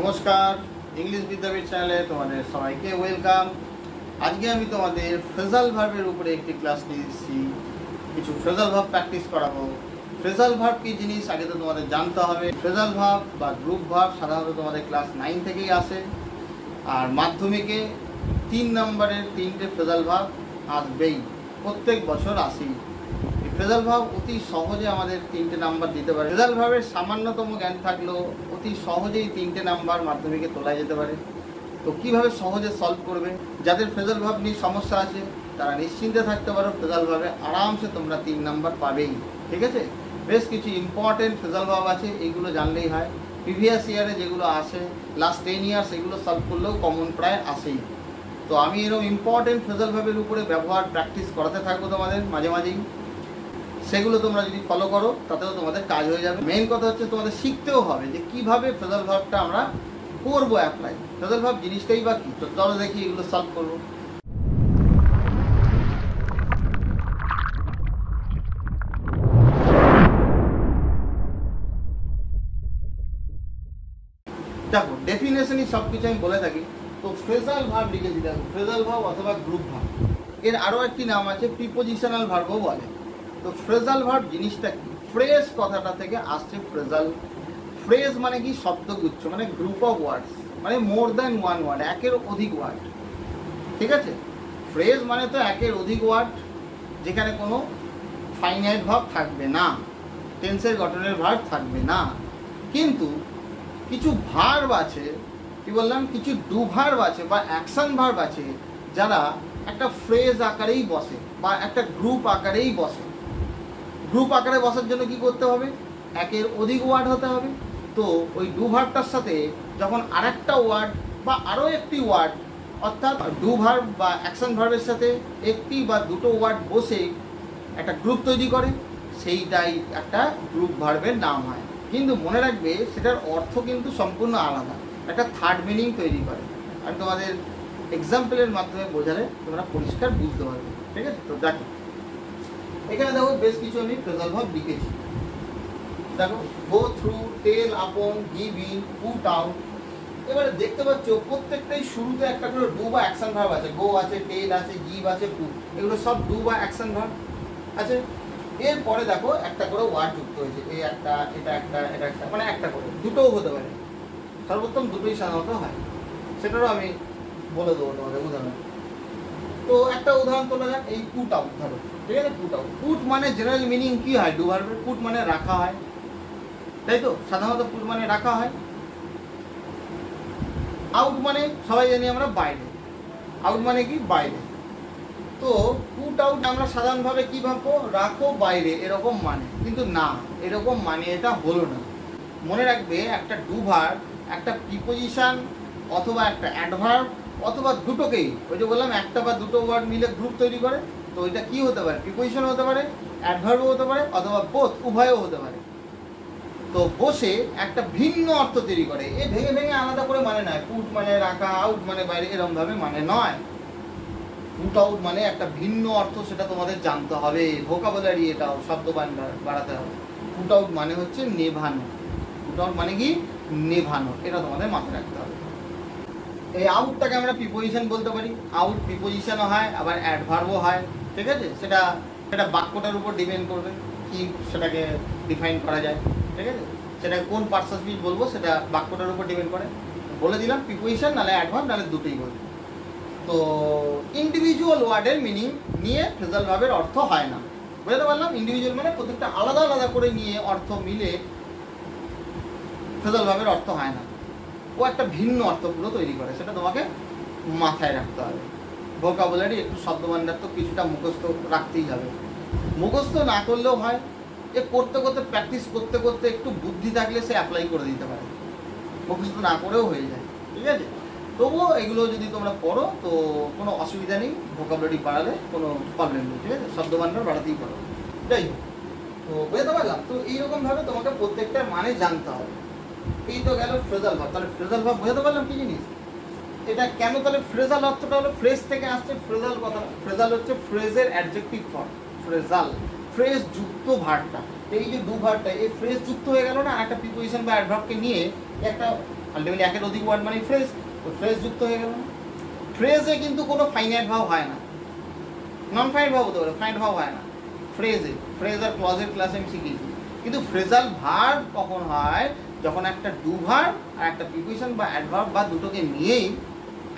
নমস্কার, ইংলিশ বিদ্যাপীঠ চ্যানেলে তোমাদের সবাইকে ওয়েলকাম। আজকে আমি তোমাদের ফ্রেজাল ভার্বের উপরে একটি ক্লাস নিয়েছি কিছু ফ্রেজাল ভার্ব প্র্যাকটিস করাবো। ফ্রেজাল ভার্ব কি জিনিস? আগে তো তোমাদের জানতে হবে। ফ্রেজাল ভার্ব বা গ্রুপ ভার্ব সাধারণত তোমাদের ক্লাস নাইন থেকেই আসে। আর মাধ্যমিকে তিন নম্বরের তিনটে ফ্রেজাল ভার্ব আসবেই প্রত্যেক বছর আসেই। এই ফ্রেজাল ভাব অতি সহজে আমাদের তিনটে নাম্বার দিতে পারে। ফ্রেজাল ভাবের সামান্যতম জ্ঞান থাকলেও অতি সহজেই তিনটে নাম্বার মাধ্যমিকে তোলা যেতে পারে। তো কীভাবে সহজে সলভ করবে? যাদের ফ্রেজাল ভাব নিয়ে সমস্যা আছে, তারা নিশ্চিন্তে থাকতে পারো ফ্রেজাল ভাবে আরামসে তোমরা তিন নাম্বার পাবেই। ঠিক আছে? বেশ কিছু ইম্পর্টেন্ট ফ্রেজাল ভাব আছে এইগুলো জানলেই হয়। প্রিভিয়াস ইয়ারে যেগুলো আসে লাস্ট টেন ইয়ার্স এগুলো সলভ করলেও কমন প্রায় আসেই। তো আমি এরকম ইম্পর্টেন্ট ফ্রেজাল ভাবের উপরে ব্যবহার প্র্যাকটিস করাতে থাকব তোমাদের মাঝে মাঝেই। সেগুলো তোমরা যদি ফলো করো, তাতেও তোমাদের কাজ হয়ে যাবে। মেইন কথা হচ্ছে তোমাদের শিখতেও হবে যে কীভাবে ফেজাল ভাবটা আমরা করব অ্যাপ্লাই ফেজাল ভাব জিনিসটাই বা কি? তো চলো দেখি এগুলো সলভ করব। দেখো ডেফিনেশনই সব কিছু আমি বলে থাকি। তো ফ্রেজাল ভাব লিখেছি, দেখো ফ্রেজাল ভাব অথবা গ্রুপ ভাব এর আরও একটি নাম আছে প্রিপোজিশনাল ভার্বও বলে। তো ফ্রেজাল ভার্ব জিনিসটা কি? ফ্রেজ কথাটা থেকে আসছে ফ্রেজাল। ফ্রেজ মানে কি? শব্দগুচ্ছ মানে গ্রুপ অফ ওয়ার্ডস মানে মোর দ্যান ওয়ান ওয়ার্ড একের অধিক ওয়ার্ড ঠিক আছে? ফ্রেজ মানে তো একের অধিক ওয়ার্ড যেখানে কোনো ফাইনাইট ভাব থাকবে না টেন্সের গঠনের ভার্ব থাকবে না। কিন্তু কিছু ভার্ব আছে, কি বললাম? কিছু ডু ভার্ব আছে বা অ্যাকশন ভার্ব আছে, যারা একটা ফ্রেজ আকারেই বসে বা একটা গ্রুপ আকারেই বসে। গ্রুপ আকারে বসার জন্য কি করতে হবে? একের অধিক ওয়ার্ড হতে হবে। তো ওই ডু ভার্বটার সাথে যখন আরেকটা ওয়ার্ড বা আরও একটি ওয়ার্ড অর্থাৎ ডু ভার্ব বা অ্যাকশন ভার্বের সাথে একটি বা দুটো ওয়ার্ড বসে একটা গ্রুপ তৈরি করে, সেইটাই একটা গ্রুপ ভার্বের নাম হয়। কিন্তু মনে রাখবে, সেটার অর্থ কিন্তু সম্পূর্ণ আলাদা। একটা থার্ড মিনিং তৈরি করে। আমি তোমাদের এক্সাম্পলের মাধ্যমে বোঝালে তোমরা পরিষ্কার বুঝতে পারবে। ঠিক আছে? তো দেখো। এখানে দেখো বেশ কিছু আমি ফ্রেজাল ভাব লিখেছি। দেখো go through tell upon give put out এবারে দেখতে পাচ্ছ, প্রত্যেকটাই শুরুতে একটা করে ডু বা অ্যাকশন ভাব আছে। গো আছে টেল আছে গিভ আছে পুট এগুলো সব ডু বা অ্যাকশন ভাব আছে। এরপরে দেখো, একটা করে ওয়ার্ড যুক্ত হয়েছে। এই একটা, এটা একটা এটা একটা মানে একটা করে। দুটোও হতে পারে। সর্বোত্তম দুটোই সাধারণত হয়। সেটারও আমি বলে দেবো তোমাদের উদাহরণ তো একটা উদাহরণ তোলা যাক, এই পুট আউট ধরো, ঠিক আছে? পুট আউট পুট মানে জেনারেল মিনিং কি হয়? ডু ভার্বের পুট মানে রাখা হয়। তাই তো? সাধারণত পুট মানে রাখা হয়। আউট মানে সবাই জানি আমরা বাইরে। আউট মানে কি? বাইরে। তো পুট আউট আমরা সাধারণভাবে কি ভাববো? রাখো বাইরে, এরকম মানে। কিন্তু না, এরকম মানে এটা হলো না। মনে রাখবে একটা ডু ভার্ব একটা প্রিপোজিশন অথবা একটা অ্যাডভার্ব অথবা দুটোকেই। ওই যে বললাম, একটা বা দুটো ওয়ার্ড মিলে গ্রুপ তৈরি করে, তো ওইটা কি হতে পারে? প্রিপোজিশন হতে পারে অ্যাডভার্বও হতে পারে, অথবা বোথ উভয়ও হতে পারে। তো বসে একটা ভিন্ন অর্থ তৈরি করে। এ ভেঙে ভেঙে আলাদা করে মানে নয়। পুট মানে রাখা আউট মানে বাইরে এরকম ভাবে মানে নয়। পুট আউট মানে একটা ভিন্ন অর্থ, সেটা তোমাদের জানতে হবে। ভোকাবুলারি এটাও, শব্দ বাড়াতে হবে। পুট আউট মানে হচ্ছে নেভানো। পুট আউট মানে কি? নেভানো। এটা তোমাদের মাথায় রাখতে হবে। এই আউটটাকে আমরা প্রিপোজিশন বলতে পারি। আউট প্রিপোজিশনও হয়, আবার অ্যাডভার্বও হয়, ঠিক আছে? সেটা সেটা বাক্যটার উপর ডিপেন্ড করবে কি সেটাকে ডিফাইন করা যায়, ঠিক আছে? সেটা কোন পার্সেস স্পিচ বলব সেটা বাক্যটার উপর ডিপেন্ড করে। বলে দিলাম প্রিপোজিশন নাহলে অ্যাডভার্ব নাহলে দুটোই বলব। তো ইন্ডিভিজুয়াল ওয়ার্ডের মিনিং নিয়ে ফ্রেজাল অর্থ হয় না। বুঝতে পারলাম? ইন্ডিভিজুয়াল মানে প্রত্যেকটা আলাদা আলাদা করে নিয়ে অর্থ মিলে ফ্রেজাল ভাবের অর্থ হয় না। ও একটা ভিন্ন অর্থগুলো তৈরি করে, সেটা তোমাকে মাথায় রাখতে হবে। ভোকাবুলারি একটু শব্দভাণ্ডার তো কিছুটা মুখস্থ রাখতেই হবে। মুখস্থ না করলেও হয় এ করতে করতে প্র্যাকটিস করতে করতে একটু বুদ্ধি থাকলে সে অ্যাপ্লাই করে দিতে পারে। মুখস্থ না করেও হয়ে যায়, ঠিক আছে? তবুও এগুলো যদি তোমরা পড়ো, তো কোনো অসুবিধা নেই ভোকাবুলারি বাড়ালে কোনো প্রবলেম নেই, ঠিক আছে? শব্দভাণ্ডার বাড়াতেই পারো। যাই হোক, তো বুঝতে পারলাম? তো এইরকমভাবে তোমাকে প্রত্যেকটার মানে জানতে হবে। এই তো গেল ফ্রেজাল ভাব। তাহলে ফ্রেজাল ভাব বুঝতে পারলাম কি জিনিস? এটা কেন তাহলে ফ্রেজাল অর্থটা হলো ফ্রেজ থেকে আসছে ফ্রেজাল কথা? ফ্রেজাল হচ্ছে ফ্রেজের অ্যাডজেক্টিভ ফর্ম ফ্রেজাল। ফ্রেজ যুক্ত ভার্বটা এই যে দু ভার্বটা এই ফ্রেজ যুক্ত হয়ে গেল না? একটা প্রিপোজিশন বা অ্যাডভার্বকে নিয়ে একটা আলটিমেটলি একের অধিক ওয়ার্ড মানে ফ্রেজ। তো ফ্রেজ যুক্ত হয়ে গেল ফ্রেজে কিন্তু কোনো ফাইনাইট ভাব হয় না। নন ফাইনাইট ভাব হতে পারে ফাইনাইট ভাব হয় না। ফ্রেজে, ফ্রেজ আর ক্লজের ক্লাসে আমি শিখিয়েছি। কিন্তু ফ্রেজাল ভার্ব কখন হয়? যখন একটা ডু ভার্ব আর একটা প্রিপোজিশন বা অ্যাডভার্ব বা দুটোকে নিয়েই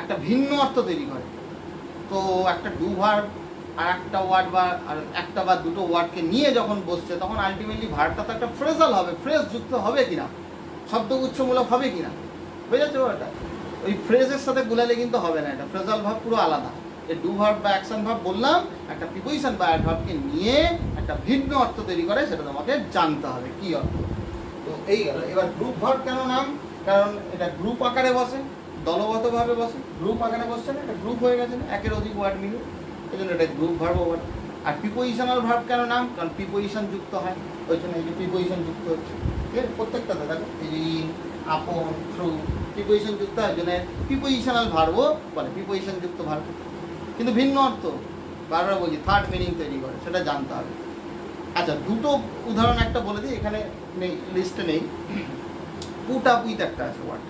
একটা ভিন্ন অর্থ তৈরি করে। তো একটা ডু ভার্ব আর একটা ওয়ার্ড বা আর একটা বা দুটো ওয়ার্ডকে নিয়ে যখন বসছে, তখন আলটিমেটলি ভার্বটা তো একটা ফ্রেজাল হবে ফ্রেজ যুক্ত হবে কিনা? শব্দ উচ্চমূলক হবে কিনা? বুঝেছ ওটা ওই ফ্রেজের সাথে গুলালে কিন্তু হবে না, এটা ফ্রেজাল ভাব পুরো আলাদা। এই ডু ভার্ব বা অ্যাকশন ভাব বললাম, একটা প্রিপোজিশন বা অ্যাডভার্বকে নিয়ে একটা ভিন্ন অর্থ তৈরি করে, সেটা তোমাকে জানতে হবে, কি অর্থ? এই গেল এবার গ্রুপ ভার্ব কেন নাম? কারণ এটা গ্রুপ আকারে বসে, দলগতভাবে বসে। গ্রুপ আকারে বসছে না, এটা গ্রুপ হয়ে গেছে না, একের অধিক ওয়ার্ড মিলে এই জন্য এটা গ্রুপ ভার্ব ওয়ার্ড আর প্রিপোজিশনাল ভার্ব কেন নাম? কারণ প্রিপোজিশন যুক্ত হয়, ওই জন্য এই যে প্রিপোজিশন যুক্ত হচ্ছে। ঠিক আছে প্রত্যেকটাতে দেখো, এই যে ইন আপন থ্রু প্রিপোজিশন যুক্ত হয়, জন্য প্রিপোজিশনাল ভার্বও বলে প্রিপোজিশন যুক্ত ভার্ব কিন্তু ভিন্ন অর্থ, বারবার বলছি থার্ড মিনিং তৈরি করে, সেটা জানতে হবে। আচ্ছা দুটো উদাহরণ একটা বলে দিই, এখানে নেই লিস্টে নেই। পুট আপ উইথ একটা আছে ওয়ার্ড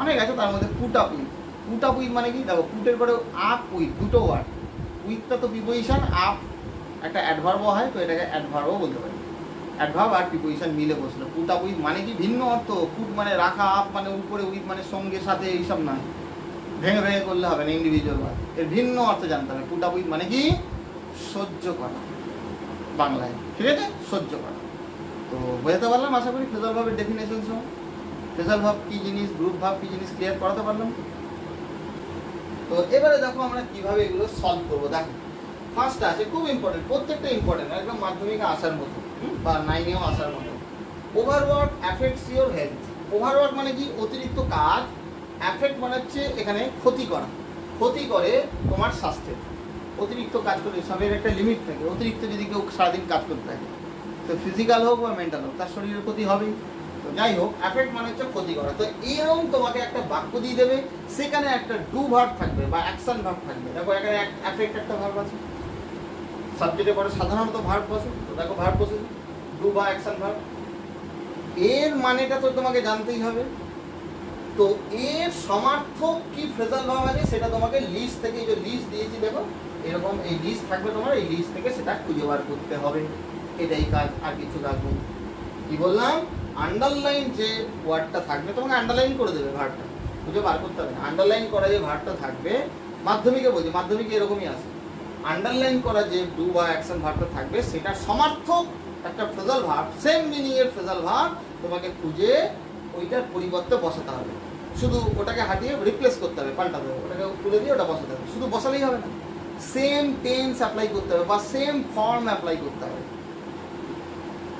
অনেক আছে, তার মধ্যে put up with put up with মানে কি? দেখো পুটের পরে আপ উইথ দুটো ওয়ার্ড উইথটা তো প্রিপোজিশন আপ একটা অ্যাডভার্বও হয়, তো এটাকে অ্যাডভার্বও বলতে পারি। অ্যাডভার্ব আর প্রিপোজিশন মিলে বসল। পুট আপ উইথ মানে কি? ভিন্ন অর্থ। পুট মানে রাখা আপ মানে উপরে উইথ মানে সঙ্গে, সাথে, এইসব নয়। ভেঙে ভেঙে করলে হবে না ইন্ডিভিজুয়াল ওয়ার্ড এর ভিন্ন অর্থ জানতে হবে। পুট আপ উইথ মানে কি? সহ্য করা। বাংলায়। ঠিক আছে? সহ্য করা। তো বোঝাতে পারলাম, আশা করি ফেজাল ভাবের ডেফিনেশন সহ। ফেজাল ভাব কি জিনিস গ্রুপ ভাব কি জিনিস ক্লিয়ার করাতে পারলাম? তো এবারে দেখো আমরা কীভাবে এগুলো সলভ করব। দেখো ফার্স্ট আছে, খুব ইম্পর্টেন্ট প্রত্যেকটা ইম্পর্টেন্ট একদম মাধ্যমিকে আসার মতো বা নাইনেও আসার মতো। Overwork affects your health overwork মানে কি? অতিরিক্ত কাজ। অ্যাফেক্ট মানে হচ্ছে এখানে ক্ষতি করা। ক্ষতি করে তোমার স্বাস্থ্যের। অতিরিক্ত কাজ করে সবের একটা লিমিট থাকে। অতিরিক্ত যদি কেউ সারাদিন কাজ করতে থাকে, তো ফিজিক্যাল হোক বা মেন্টাল হোক, তার শরীরের ক্ষতি হবেই। তো যাই হোক অ্যাফেক্ট মানে হচ্ছে ক্ষতি করা। তো এরকম তোমাকে একটা বাক্য দিয়ে দেবে, সেখানে একটা ডু ভার্ব থাকবে বা অ্যাকশন ভার্ব থাকবে। দেখো, এখানে অ্যাফেক্ট একটা ভার্ব আছে। সাবজেক্টে পরে সাধারণত ভার্ব বসে। তো দেখো ভার্ব বসে। ডু বা অ্যাকশন ভার্ব এর মানেটা তো তোমাকে জানতেই হবে। তো এর সমার্থক কি ফ্রেজাল ভাব আছে, সেটা তোমাকে লিস্ট থেকে যে লিস্ট দিয়েছি, দেখো। এরকম এই লিস্ট থাকবে তোমার, এই লিস্ট থেকে সেটা খুঁজে বার করতে হবে। এটাই কাজ, আর কিছু কাজ নেই। কি বললাম? আন্ডারলাইন যে ওয়ার্ডটা থাকবে, তোমাকে আন্ডারলাইন করে দেবে ভার্বটা খুঁজে বার করতে হবে আন্ডারলাইন করা যে ভার্বটা থাকবে, মাধ্যমিকে বলছি, মাধ্যমিকে এরকমই আছে। আন্ডারলাইন করা যে ডু বা অ্যাকশন ভার্বটা থাকবে, সেটার সমার্থক একটা ফ্রেজাল ভার্ব সেম মিনিং এর ফ্রেজাল ভার্ব তোমাকে খুঁজে ওইটার পরিবর্তে বসাতে হবে। শুধু ওটাকে হাটিয়ে রিপ্লেস করতে হবে, পাল্টাতে হবে। ওটাকে তুলে দিয়ে ওটা বসাতে হবে। শুধু বসালেই হবে না। সেম টেন্স অ্যাপ্লাই করতে হবে বা সেম ফর্ম অ্যাপ্লাই করতে হবে।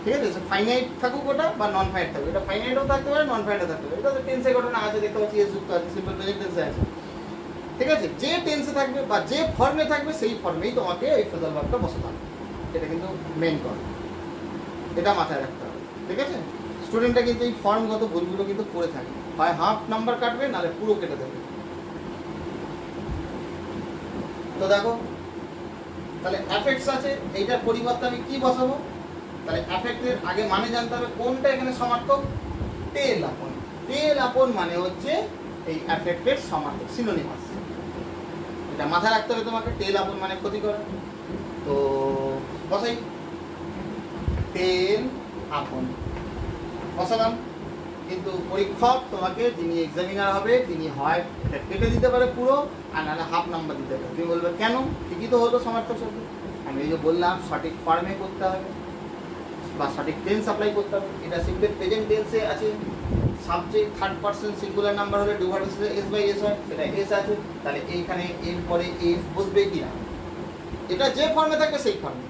ঠিক আছে? ফাইনাইট থাকুক ওটা বা নন ফাইনাইট থাকুক। এটা ফাইনাইটও থাকতে পারে নন ফাইনাইটও থাকতে পারে। এটা তো টেন্সে ঘটনা আছে, দেখতে পাচ্ছি এস যুক্ত আছে সিম্পল প্রেজেন্ট টেন্সে আছে। ঠিক আছে? যে টেন্সে থাকবে বা যে ফর্মে থাকবে, সেই ফর্মেই তোমাকে এই ফেজাল ভাবটা বসাতে হবে। এটা কিন্তু মেন কথা এটা মাথায় রাখতে হবে। ঠিক আছে? স্টুডেন্টরা কিন্তু এই ফর্মগত ভুলগুলো কিন্তু করে থাকে। হয় হাফ নাম্বার কাটবে, নাহলে পুরো কেটে দেবে। তো দেখো, তাহলে অ্যাফেক্টস আছে, এইটার পরিবর্তে আমি কি বসাবো? তাহলে অ্যাফেক্টের আগে মানে জানতে হবে কোনটা এখানে সমার্থক? টেল আপন টেল আপন মানে হচ্ছে এই অ্যাফেক্টের সমার্থক সিনোনিমাস এটা মাথায় রাখতে হবে তোমাকে টেল আপন মানে ক্ষতি করে। তো বসাই। টেল আপন বসালাম। কিন্তু পরীক্ষক তোমাকে যিনি এক্সামিনার হবে তিনি হয় কেটে দিতে পারে পুরো, আর নাহলে হাফ নাম্বার দিতে পারে। তুমি বলবে, কেন? ঠিকই তো হলো সমার্থক শব্দ আমি এই যে বললাম, সঠিক ফর্মে করতে হবে, বা সঠিক টেন্স অ্যাপ্লাই করতে হবে। এটা সিম্পল প্রেজেন্ট টেন্সে আছে। Subject third person singular number হলে ডুভার এস বাই এস হয়, সেটা এস আছে। তাহলে এইখানে এর পরে এস বসবে কি না? এটা যে ফর্মে থাকবে সেই ফর্মে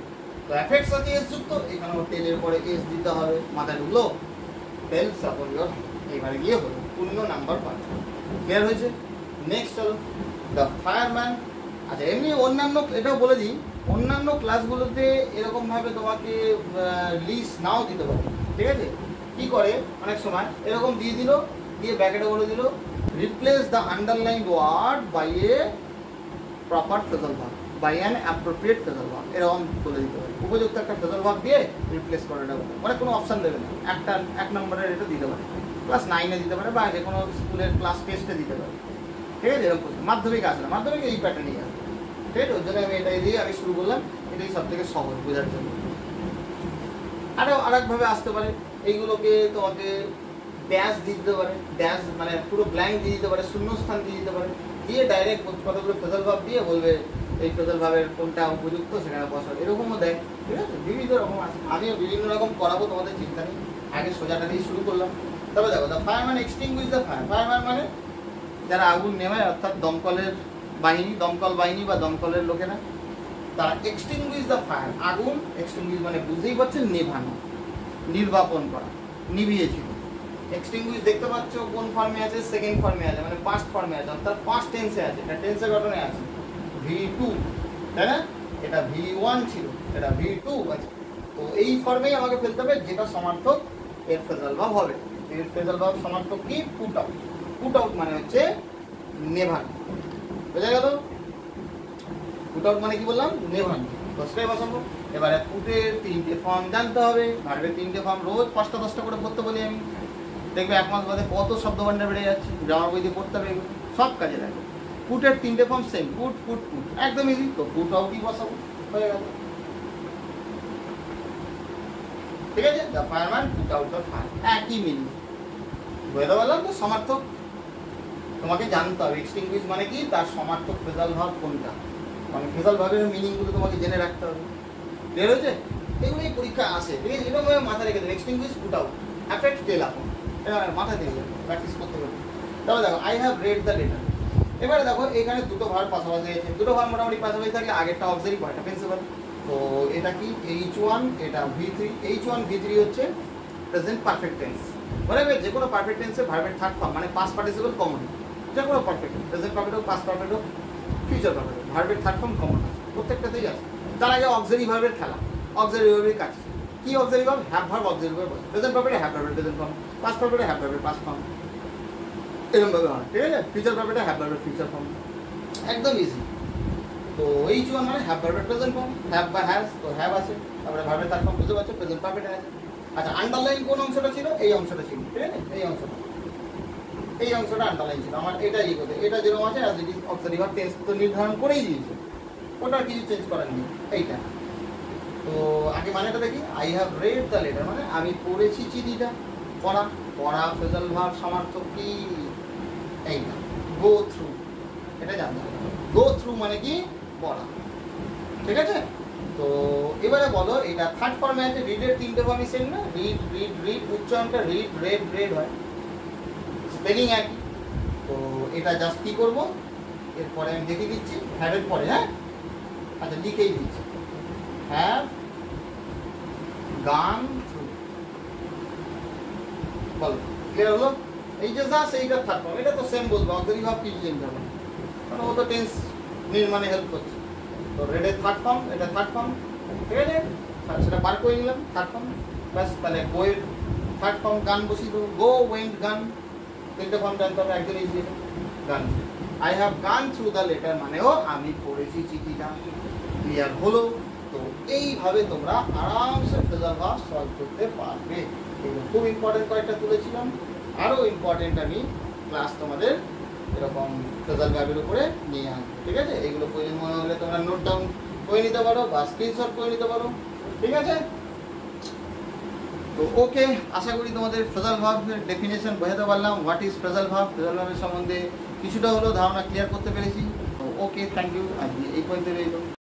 তো অ্যাফেক্টস আছে এস যুক্ত, এখানেও টেনের পরে এস দিতে হবে। মাথায় ঢুকলো? টেল সাপোর্ট ইয়োর এইবারে গিয়ে হলো পূর্ণ নাম্বার পাঁচ ক্লিয়ার হয়েছে? নেক্সট চলো। দ্য ফায়ারম্যান আচ্ছা এমনি অন্যান্য, এটাও বলে দিই, অন্যান্য ক্লাসগুলোতে এরকমভাবে তোমাকে লিস্ট নাও দিতে পারে। ঠিক আছে? কি করে? অনেক সময় এরকম দিয়ে দিল, দিয়ে ব্যাকেটে বলে দিল replace the underline word by a proper phrasal ভাগ বাই অ্যান অ্যাপ্রোপ্রিয়েট ফেজাল ভাগ এরকম বলে দিতে পারে। উপযুক্ত একটা ফেজাল ভাগ দিয়ে রিপ্লেস করে দেবে মানে কোনো অপশান দেবে না। একটা, এক নম্বরের এটা দিতে পারে। ক্লাস নাইনে দিতে পারে বা যে কোনো স্কুলের ক্লাস টেস্টে দিতে পারে। ঠিক আছে? এরকম। মাধ্যমিক আসে না। মাধ্যমিক এই প্যাটার্নই আসে। ঠিক আছে? ওর জন্য আমি এটাই দিয়ে আমি শুরু করলাম। এটাই সব থেকে সহজ বোঝার জন্য। আরও আরেকভাবে আসতে পারে। এইগুলোকে তোমাকে ড্যাশ দিতে পারে। ড্যাশ মানে পুরো ব্ল্যাঙ্ক দিয়ে দিতে পারে। শূন্যস্থান দিয়ে দিতে পারে। দিয়ে ডাইরেক্ট কতগুলো ফেজাল ভাব দিয়ে বলবে এই ফেজাল ভাবের কোনটা উপযুক্ত সেখানে বসার এরকমও দেয় ঠিক আছে? বিভিন্ন রকম আছে। আমিও বিভিন্ন রকম করাবো, তোমাদের চিন্তা নেই। আগে সোজাটা দিয়ে শুরু করলাম। তবে দেখো the fireman extinguish the fire fireman মানে যারা আগুন নেভায়, অর্থাৎ দমকলের বাহিনী, দমকল বাহিনী বা দমকলের লোকেরা, তারা এক্সটিংগুইশ দ্য ফায়ার আগুন এক্সটিংগুইশ মানে বুঝতেই পারছেন, নেভানো, নির্বাপন করা নিভিয়েছিল এক্সটিংগুইশ দেখতে পাচ্ছ কোন ফর্মে আছে? সেকেন্ড ফর্মে আছে মানে পাস্ট ফর্মে আছে, অর্থাৎ পাস্ট টেন্সে আছে। এটা টেন্সের ঘটনায় আছে। ভি টু তাই এটা ভি ওয়ান ছিল, এটা ভি টু আছে। তো এই ফর্মেই আমাকে ফেলতে হবে, যেটা সমার্থক এর ফেজাল ভাব হবে। এর ফেজাল ভাব সমার্থক কি? পুট আউট পুট আউট মানে হচ্ছে নেভান। বোঝা গেল? পুট আউট মানে কি বললাম? নেভান। দশটাই বসাবো। এবারে পুটের তিনটে ফর্ম জানতে হবে। ভার্বের তিনটে ফর্ম রোজ পাঁচটা, দশটা করে পড়তে বলি আমি। দেখবে এক মাস বাদে কত শব্দ ভান্ডার বেড়ে যাচ্ছে। গ্রামার বই দিয়ে পড়তে হবে। সব কাজে লাগে পুটের তিনটে form same put put put একদম ইজি তো পুট আউটই বসাবো? হয়ে গেল। ঠিক আছে? The fireman put out the fire একই মিনিং বুঝতে পারলাম তো? সমার্থক। তোমাকে জানতে হবে। এক্সটিংগুইশ মানে কি? তার সমার্থক ফেজাল ভাব কোনটা? মানে ফেজাল ভাবের মিনিংগুলো তোমাকে জেনে রাখতে হবে। ক্লিয়ার হয়েছে? এগুলো এই পরীক্ষা আসে। ঠিক আছে? এরকম মাথায় রেখে দেবে। Extinguish put out affect tell upon মাথায় দিয়ে প্র্যাকটিস করতে হবে। তাহলে দেখো I have read the letter এবারে দেখো, এখানে দুটো ভার পাশাপাশি আছে দুটো ভার মোটামুটি পাশাপাশি থাকলে আগেরটা অবজারি পরেরটা প্রিন্সিপাল তো এটা কি? এইচ ওয়ান এটা V three H one V three হচ্ছে প্রেজেন্ট পারফেক্ট টেন্স মানে যে কোনো পারফেক্ট টেন্সে ভার্বের থার্ড ফর্ম মানে পাস পার্টিসিপল কমন যে কোনো পারফেক্ট প্রেজেন্ট পারফেক্ট হোক পাস পারফেক্ট হোক ফিউচার পারফেক্ট ভার্বের থার্ড ফর্ম কমন আছে প্রত্যেকটাতেই আছে। তার আগে অক্সারি ভার্বের খেলা। অক্সারি ভার্বের কাজ। কি auxiliary verb have verb auxiliary verb present পারফেক্টে have ভার্বের প্রেজেন্ট ফর্ম পাস পারফেক্টে হ্যাভ ভার্বের পাস ফর্ম এরকম ভাবে হয়। ঠিক আছে? ফিউচার পারফেক্টে হ্যাভ ভার্বের ফিউচার ফর্ম একদম ইজি তো এই ওয়ান মানে হ্যাভ ভার্বের প্রেজেন্ট ফর্ম হ্যাভ বা হ্যাজ তো হ্যাভ আছে। তারপরে ভার্বের থার্ড ফর্ম বুঝতে পারছ? প্রেজেন্ট পারফেক্ট আছে। আচ্ছা আন্ডারলাইন কোন অংশটা ছিল? এই অংশটা ছিল। ঠিক আছে? এই অংশটা। এই অংশটা আন্ডারলাইন ছিল। আমার এটা এই কথা এটা যেরকম আছে as it is auxiliary verb tense তো নির্ধারণ করেই দিয়েছে। ওটা কিছু চেঞ্জ করার নেই। এইটা। তো আগে মানেটা দেখি। I have read the letter মানে আমি পড়েছি চিঠিটা। পড়া। পড়া, ফেজাল ভাব সমার্থক কি? এইটা গো থ্রু এটা জানতে হবে। গো থ্রু মানে কি? পড়া। ঠিক আছে? তো এবারে বলো, এটা থার্ড ফর্মে আছে রিডের তিনটে ফর্মই সেম না? রিড রিড রিড উচ্চারণটা রিড রেড রেড হয়। স্পেলিং একই। তো এটা জাস্ট কি করব? এরপরে আমি দেখিয়ে দিচ্ছি। হ্যাভের পরে হ্যাঁ? আচ্ছা লিখেই দিচ্ছি। হ্যাভ গান থ্রু বলো ক্লিয়ার হলো? এই যে যা, সেইটা ফর্ম এটা তো সেম বলব অগ্রি ভাব কিছু চেঞ্জ হবে? কারণ ও তো টেন্স নির্মাণে হেল্প করছে। তো রেডের থার্ড ফর্ম এটা থার্ড ফর্ম ঠিক আছে সেটা বার করে নিলাম থার্ড ফর্ম ব্যাস, তাহলে বইয়ের থার্ড ফর্ম গান বসিয়ে দেবো। গো ওয়েন্ট গান তিনটে ফর্ম জানতে হবে একদম easy gone I have gone through the letter মানেও আমি পড়েছি চিঠিটা। ক্লিয়ার হলো। তো এইভাবে তোমরা আরামসে ফেজাল ভাব সলভ করতে পারবে। এগুলো খুব ইম্পর্টেন্ট কয়েকটা তুলেছিলাম। আরও ইম্পর্টেন্ট আমি ক্লাস তোমাদের এরকম ফেজাল ভাবের উপরে নিয়ে আসব, ঠিক আছে? এগুলো প্রয়োজন মনে হলে তোমরা নোট ডাউন করে নিতে পারো বা স্ক্রিনশট করে নিতে পারো, ঠিক আছে? তো ওকে আশা করি তোমাদের ফ্রেজাল ভাবের ডেফিনেশন বোঝাতে পারলাম। What is phrasal verb? Phrasal ভাবের সম্বন্ধে কিছুটা হলেও ধারণা ক্লিয়ার করতে পেরেছি। তো ওকে থ্যাংক ইউ আজকে এই পর্যন্ত রইল।